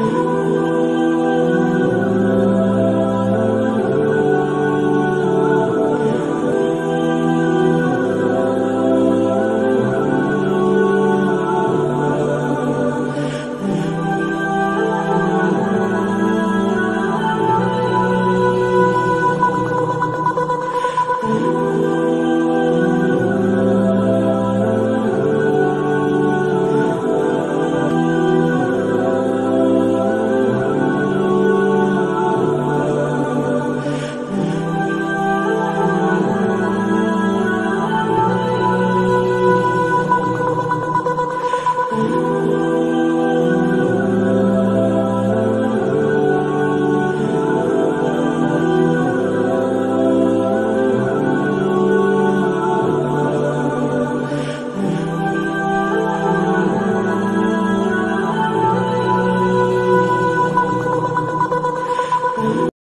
Ooh.